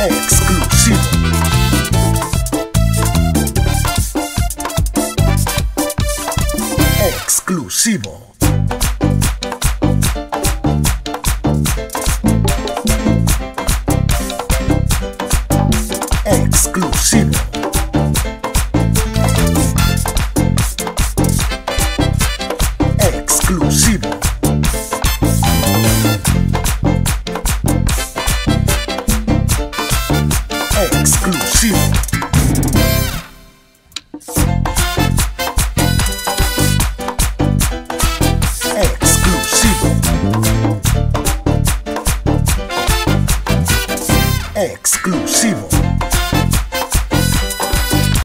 exclusivo. Exclusivo. Exclusivo. Exclusivo. Exclusivo. Exclusivo.